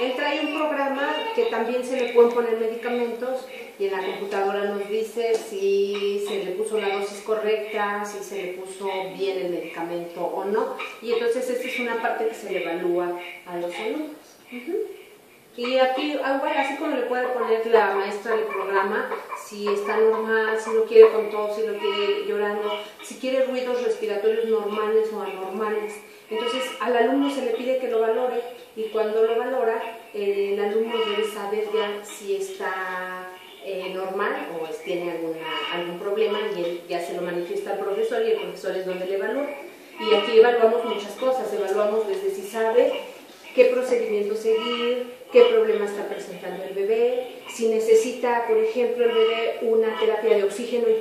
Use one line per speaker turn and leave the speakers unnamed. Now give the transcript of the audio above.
Él trae un programa que también se le pueden poner medicamentos y en la computadora nos dice si se le puso la dosis correcta, si se le puso bien el medicamento o no. Y entonces esta es una parte que se le evalúa a los alumnos. Y aquí, igual, así como le puede poner la maestra del programa, si está normal, si lo quiere con todo, si lo quiere llorando, si quiere ruidos respiratorios normales o anormales. Entonces al alumno se le pide que lo valore y cuando lo valora, el alumno debe saber ya si está eh, normal o tiene alguna, algún problema y él ya se lo manifiesta al profesor y el profesor es donde le evalúa. Y aquí evaluamos muchas cosas, evaluamos desde si sabe qué procedimiento seguir, qué problema está presentando el bebé, si necesita, por ejemplo, el bebé una terapia de oxígeno y